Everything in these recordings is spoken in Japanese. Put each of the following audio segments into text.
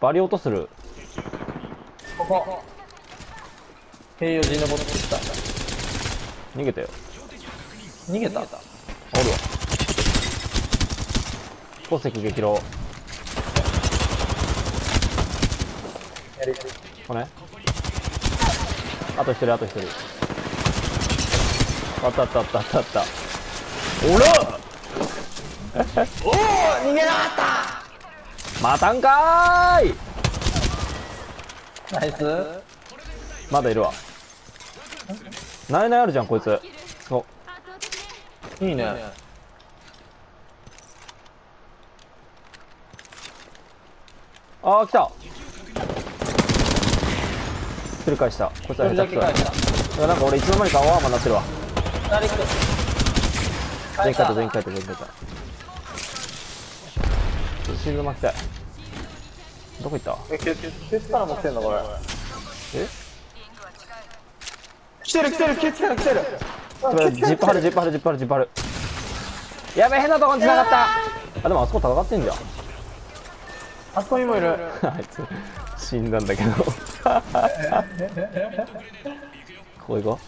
バリ音する。ここ。平洋寺登ってきた。逃げたよ。逃げた？おるわ。鉱石激浪これあと一人あと一人。あったあったあったあったあった。おら！おお逃げなかっまたんかーい。たナイス。まだいるわ。ないないあるじゃんこいつ。そう。いいね。あー来た。繰り返した。こいつはそれだけ返した。いやなんか俺いつの間にかワーマンになってるわ。全員帰った全員帰った。全員帰ったシールド巻きたいどこ行った？えケケツからも来てんのこれ。え？来てる来てるケツから来てる。あこれジップ張るジップ張るジップ張るジップ張る。やべえ変なとこに繋がった。あでもあそこ戦ってんじゃん。あそこにもいる。あいつ死んだんだけど。ここ行こ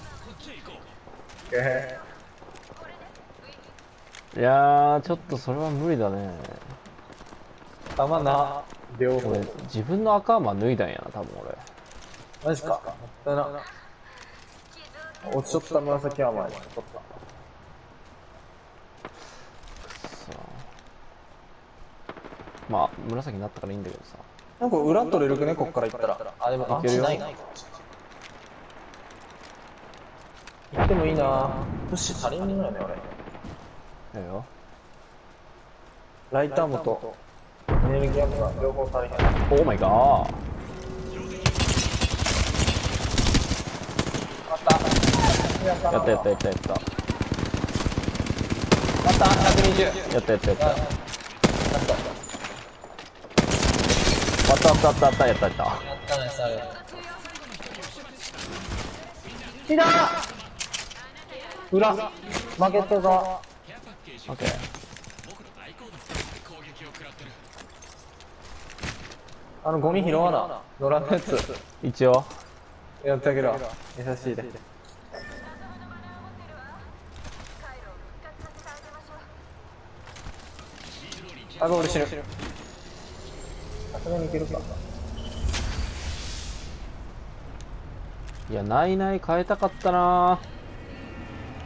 う。いやーちょっとそれは無理だね。玉な両方。俺自分の赤アーマー脱いだんやな多分俺。マジか。もったいな。落ちちょった紫甘い取った。さまあ紫になったからいいんだけどさ。なんか裏取れるくねこっから行ったら。あでもいけるよ。行ってもいいな。プッシュ足りんのよね俺いいよ。ライターもとエネルギーアムが両方足りへん。オーマイガーあった。やったやったやったやった。やったあった120やったやったやったあった。あったあったあったあったやったやった。やったねそれい。た裏。負けて側オッケーあのゴミ拾わな。野良のやつ。一応。やってあげるわ。優しいで。あゴール死ぬさすがにいけるか。いやないない変えたかったな。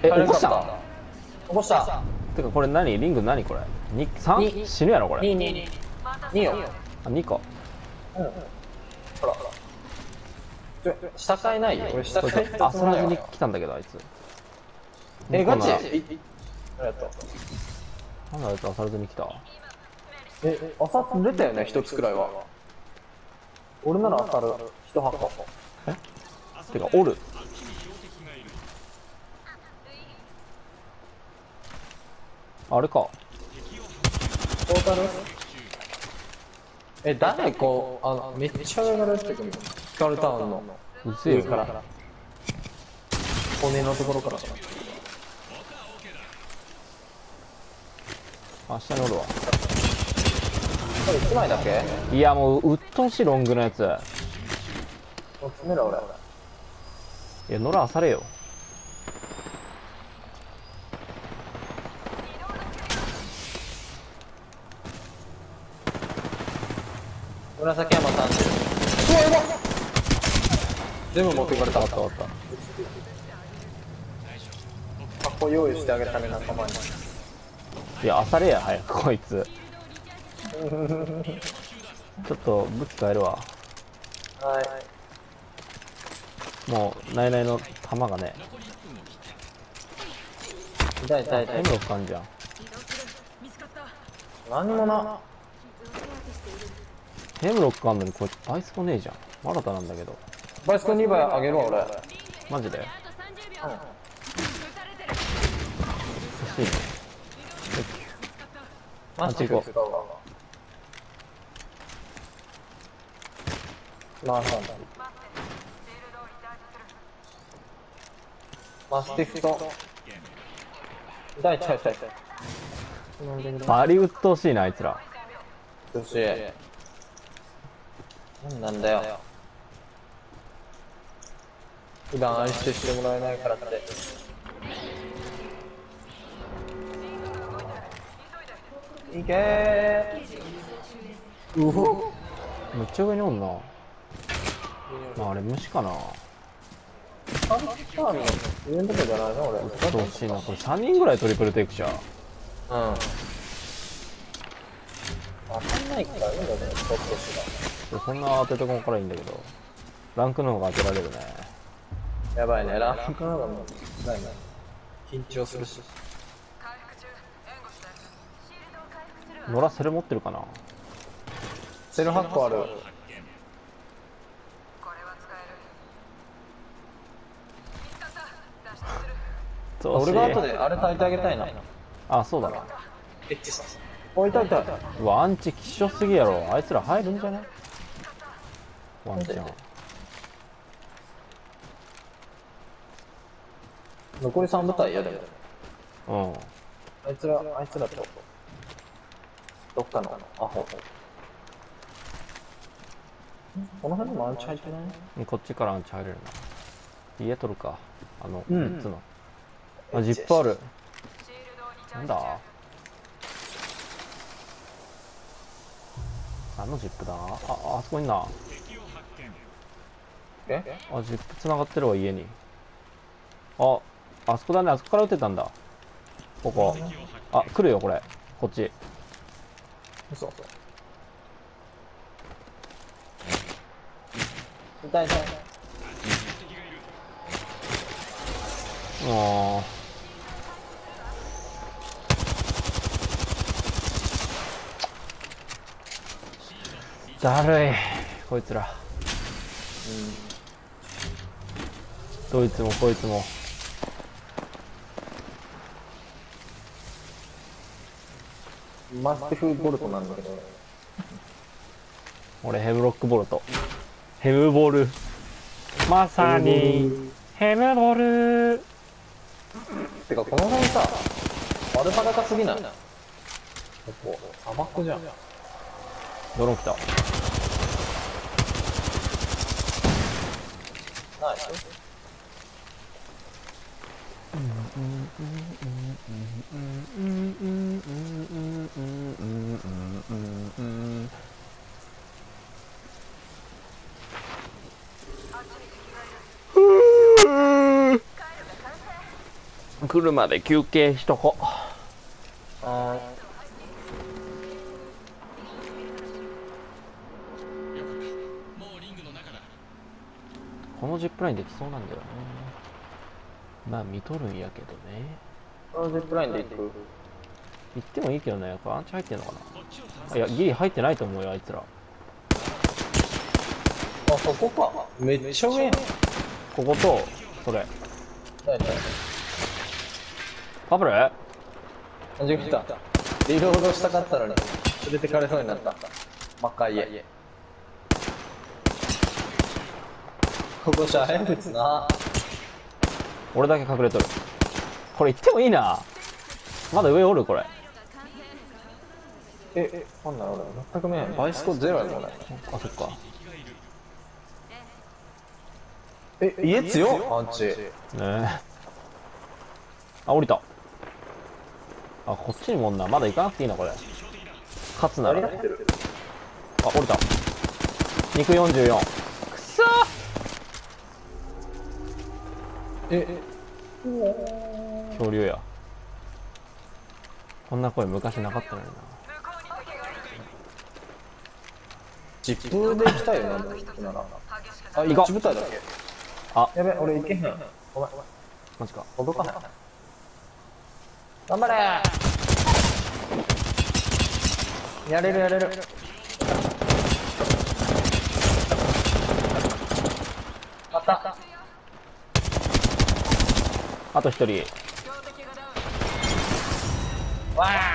え起こした？ん起こした。てかこれ何？リング何これ？に 3? に死ぬやろこれ。2 2 2よ。あ2かうんほらほら。ちょ下変えないよ。俺下こい変えつアスラジに来たんだけどあいつ。えガチ？なんだありがとう。なんであいつアスラジに来た？え、あさ出たよね、一つくらいは。俺なら当たる。一箱。てかおる。あれか。トータル？え、誰こう、あの、めっちゃ上がるってくるスカルタウンの。うせえよ上から。骨のところから。明日におるわこれ1枚だけ？いやもううっとうしいロングのやついもう詰めろ、俺。や野良あされよ紫山さんで。うわ、やば全部持ってかれた。あったあった箱用意してあげるため仲間に。いやあされや早くこいつちょっと武器変えるわはい。もうナイナイの弾がね痛い痛い痛いエム。ロかんじゃん何にもな。ヘムロックあんのにこいつバイスコねえじゃん新たなんだけどバイスコ2倍あげるわ、俺。マジで？欲しいねマジで使うわ。ラーサンダマスティフと。痛い痛い痛い痛い。バリ鬱陶しいなあいつらよし。何なんだよ。普段愛してしてもらえないからって。いけ。ーうほめっちゃ上におんな。まああれ虫かな。ああ上のとこじゃないの？俺。うっとうしいな。これ3人ぐらいトリプルテイクじゃ。んうん。当たんないからいいんだけどちょっとしそんな当ててこんからいいんだけど。ランクの方が当てられるね。かやばいね。ランクの方がもうないね緊張するし。野良セル持ってるかな？セル8個ある。そう俺が後であれ炊いてあげたいな。あそうだな。エッチさおいたいた。うわアンチ希少すぎやろ。あいつら入るんじゃない？ワンチャン残り3部隊やでもうん。あいつらあいつらと。どっかのアホ。この辺にもアンチ入ってない？こっちからアンチ入れるな。家取るか。あのうん。3つの、あジップある。なんだ？何のジップだ？ああそこになえ？あジップ繋がってるわ家に。ああそこだね。あそこから撃てたんだ。ここ。あ来るよこれ。こっち。嘘。痛い痛いもうだるい。こいつらどいつもこいつも。マスティフボルトなんだけど。俺ヘムロックボルト。ヘムボル。まさにヘムボル。てかこの辺さ丸裸すぎない？ここ砂漠じゃん。ドローン来た。ナイス来るまで休憩しとこあこのジップラインできそうなんだよねまあ見とるんやけどね。ーこのジップラインで行く。行ってもいいけどね。これアンチ入ってんのかな？あいやギリ入ってないと思うよあいつら。あそこか。めっちゃ上こことそれ。ないないパブル？始めた。リロードしたかったのに連れてかれそうになった。真っ赤い家ここじゃ早口な俺だけ隠れとる。これ行ってもいいな。まだ上おるこれ。ええなんだろう俺全く見えへんバイスコゼロやもん俺あそっか。え家強？っアンチねえ。あ降りた。あこっちにもおんな。まだ行かなくていいなこれ。勝つなら。ねあ降りた。肉44ええ。恐竜や。こんな声昔なかったのにな。ジップで行きたいよなでも行くならあ一部隊だっけ？あ。やべ俺行けへん。ごめんマジか。届かへん頑張れ。やれるやれる。あったあと一人。わあ。